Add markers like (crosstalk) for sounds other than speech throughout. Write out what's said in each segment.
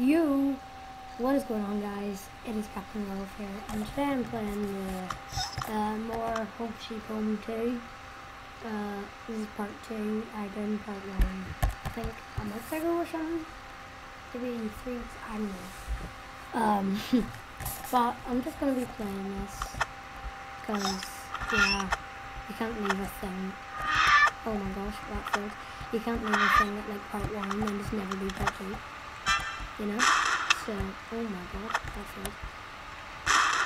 You, what is going on guys? It is Captain Wolf here and today I'm playing the uh, Home Sheep Home 2. Uh, this is part 2, I did part 1 I think a month ago or something. Maybe 3 weeks, I don't know. Um, (laughs) but I'm just going to be playing this because, yeah, you can't leave a thing. Oh my gosh, that failed. You can't leave a thing at like part 1 and just never do part 2 you know? So, oh my god, that's weird.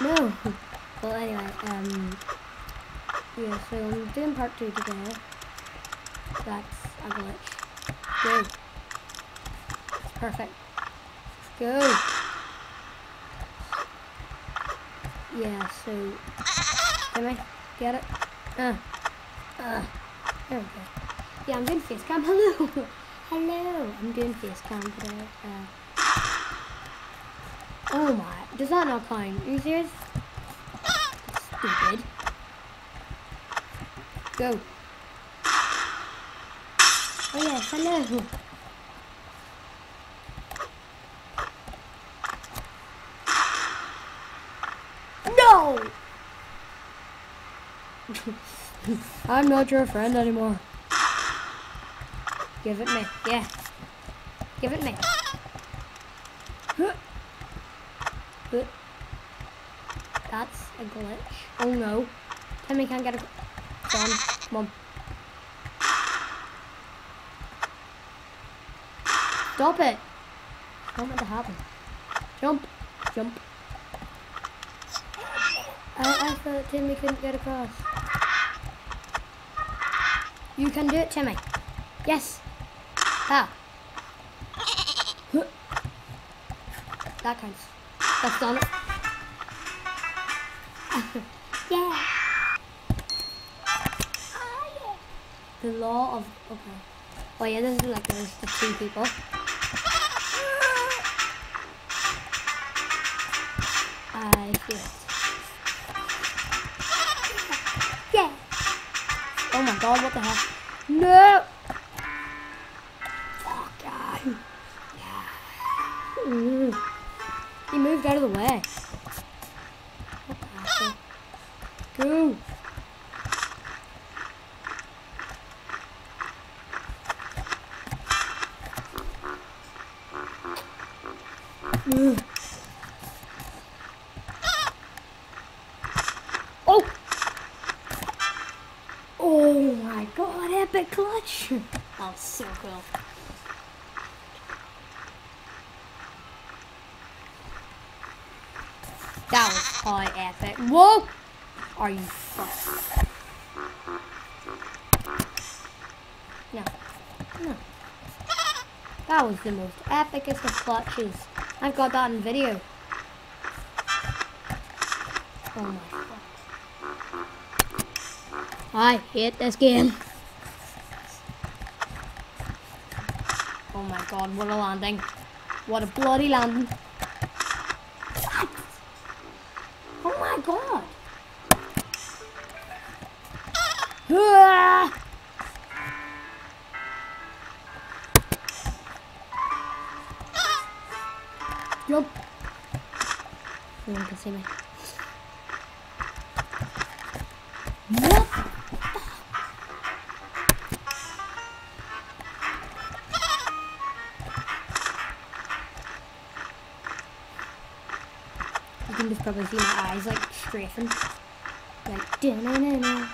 No! (laughs) well, anyway, um, yeah, so I'm doing part two today. That's a glitch. Go! It's perfect. Go! Yeah, so, can I get it? Uh, uh, there we go. Yeah, I'm doing face cam. (laughs) Hello! Hello! I'm doing face cam today. Uh, Oh my, does that not count? Are you serious? Stupid. Go. Oh yes, hello. No! (laughs) I'm not your friend anymore. Give it me. Yeah. Give it me. That's a glitch. Oh no. Timmy can't get a... Come on. Come on. Stop it. Don't meant to happen. Jump. Jump. I, I thought Timmy couldn't get across. You can do it, Timmy. Yes. Ah. (laughs) That counts. That's done it. yeah. Oh, yeah. The law of okay. Oh yeah, this is like list of two people. I feel it. Yeah. Oh my god, what the hell? No! The way. Go! Ugh. Oh! Oh my god, epic clutch! that was so cool. High epic. Whoa! Are you fucking... No. No. That was the most epicest of clutches. I've got that in video. Oh my god. I hate this game. Oh my god, what a landing. What a bloody landing. Jump! No one can see me. What? You can just probably see my eyes like strafing. Like, da na na na.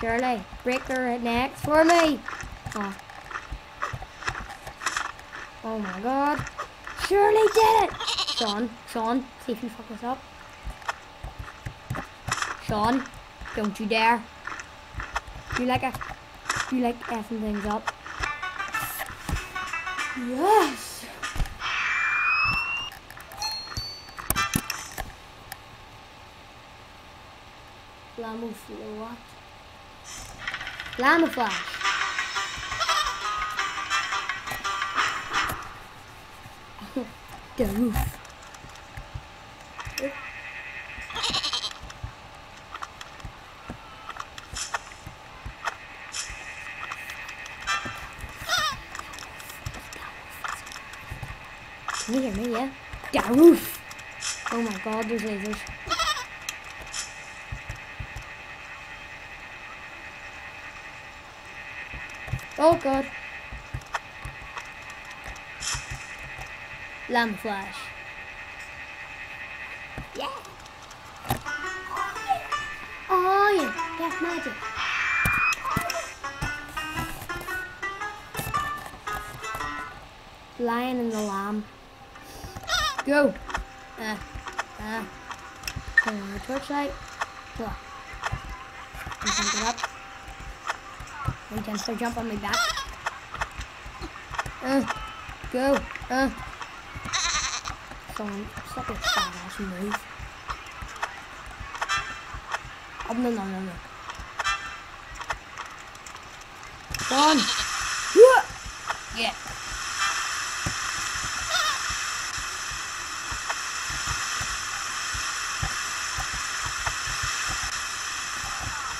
Shirley, break their necks for me. Oh. Oh my god. Shirley did it! Shaun, Shaun, see if you fuck this up. Shaun, don't you dare. You like a, you like effing things up. Yes! Llama what? Llama flash. The roof. Can you hear me? Yeah? Yeah, roof! Oh my god, there's lasers. Oh god. Lamb flash. Yeah! Oh yeah, that's magic. Lion and the lamb. Go! Uh, uh. Turn on the torchlight. Go. You can get up. You can jump on my back. Uh, go. Uh. Someone, stop your fat ass move. Oh, no, no, no, no. Yeah.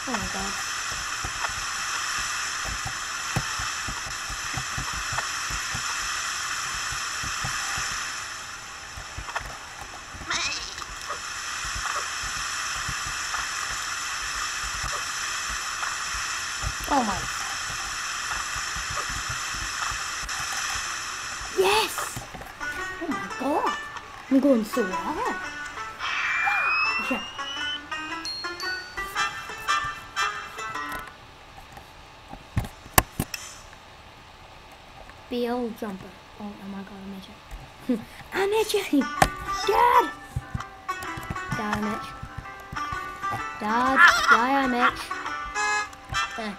Oh my god. Oh my. Yes! Oh my god. I'm going so well. Okay. Bill Jumper. Oh, oh my god, I'm itching. (laughs) I'm itching! Dad! Dad, I'm itch. Dad, why I'm? Eh.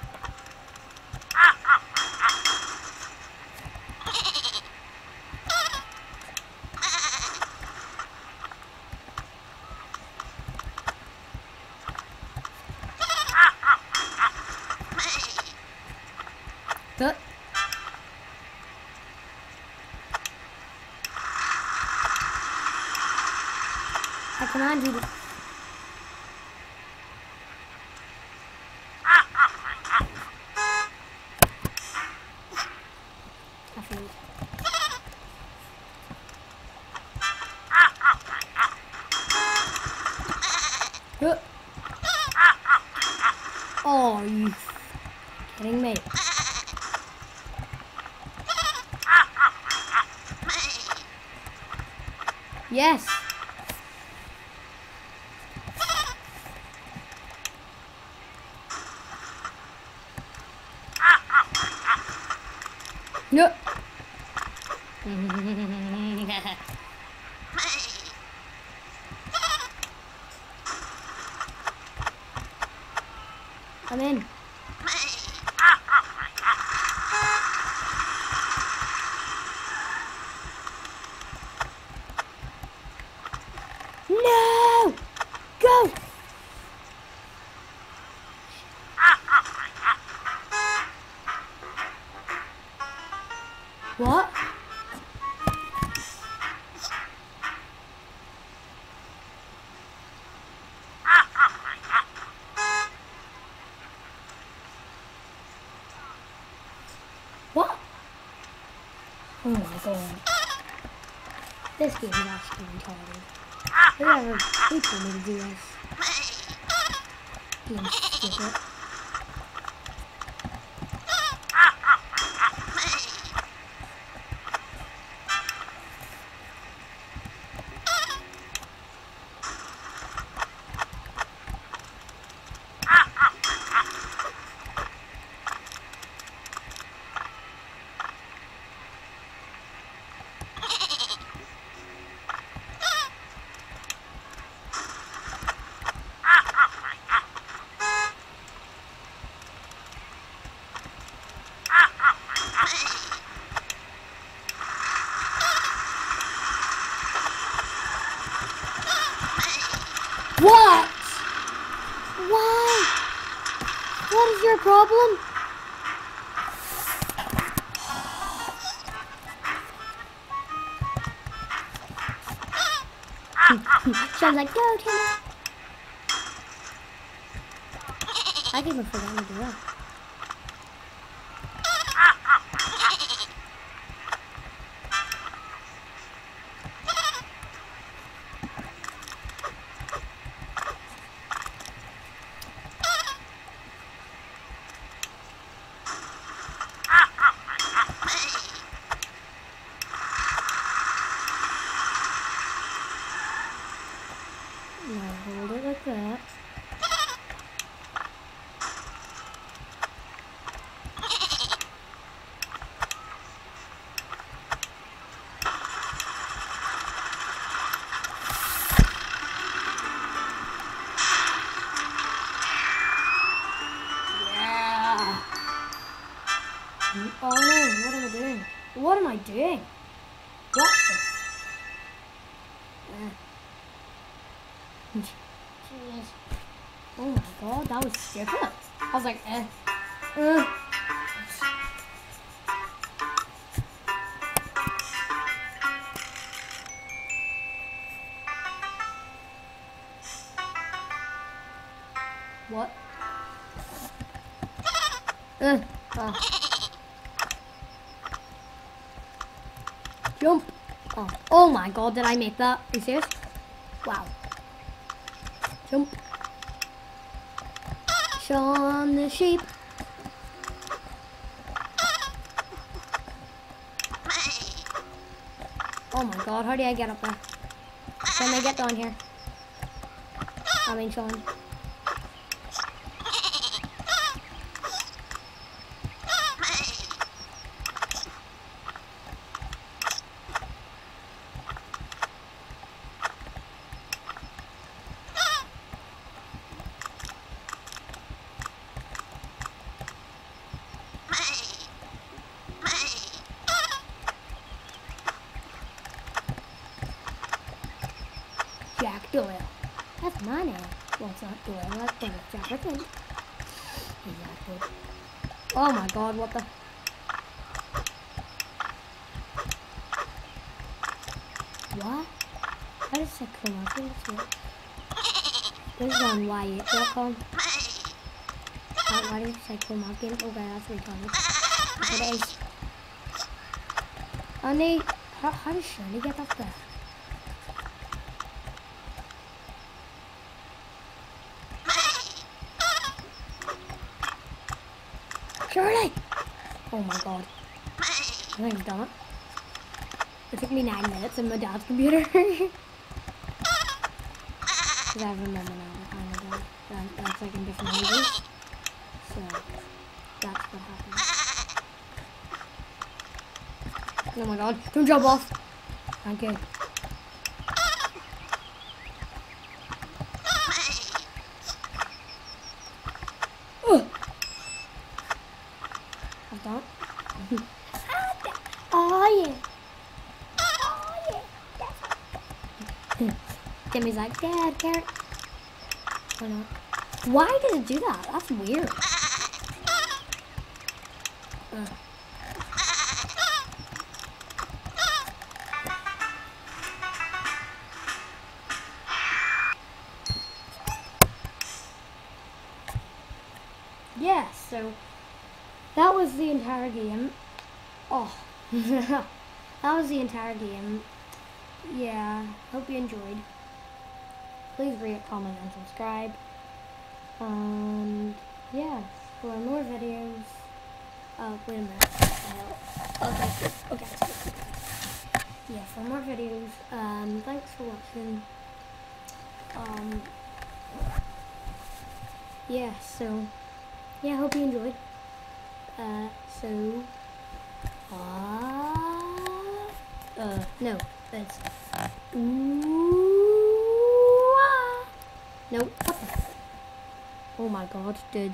I command you to... I failed. Huh. Oh, are you kidding me? Yes. No. I'm in. No! Go! This game is actually retarded. Told me to do this? (laughs) Stupid. What? Why? What is your problem? (laughs) Sounds like go Timmy. I can even forget to do What am I doing? What? Uh. Oh my god, that was stupid. I was like, eh. Uh. What? Uh, uh. Jump. Oh. oh my god, did I make that? Are you serious? Wow. Jump. Shaun the sheep. Oh my god, how do I get up there? Can I get down here? I mean, Shaun. Jack Doyle. That's my name. Well, it's not Doyle, that's Doyle. Jack Rickman. Exactly. Oh my god, what the? What? How does that come up? This is This is on Y8.com. You say come up again? Okay, that's retarded. It is. Need... How, how does Shirley get up there? Shirley! Oh my god. I think I've done it. It took me nine minutes on my dad's computer. (laughs) Because I remember now. That, that's like in different movies. So, that's what happened. Oh my god, don't jump off! Thank you. Ugh. I've done it. oh yeah. Oh yeah. Timmy's like, Dad, carrot. Or not. Why did it do that? That's weird. Yeah, so that was the entire game. Oh, (laughs) that was the entire game. Yeah, hope you enjoyed. Please rate, comment, and subscribe. And yeah, for more videos. Oh, wait a minute. Uh, Okay, okay. Yeah, for more videos. Um, thanks for watching. Um, yeah, so yeah, hope you enjoyed. Uh, so, uh, uh, no, it's, ooh. No, oh my god, dude,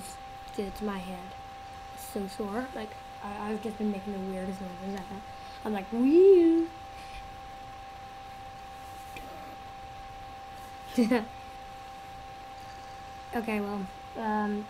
dude, it's my head, it's so sore, like, I, I've just been making the weirdest noises ever, I'm like, wee (laughs) okay, well, um,